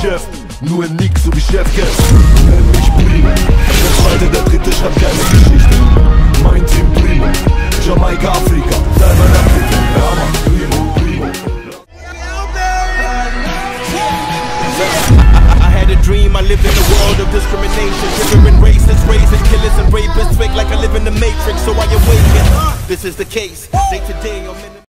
Chef, nur ein Nick, so wie Chefcat. Nenn mich Primo. Der zweite, der dritte schreibt keine Geschichte. Mein Team Primo. Jamaika, Afrika, Diamond Afrika. Ja, Mann, Primo, Primo. I had a dream, I lived in a world of discrimination. Triggering racists, raising killers and rapists. Fake like I live in the matrix, so I awaken. This is the case, day to day. I'm in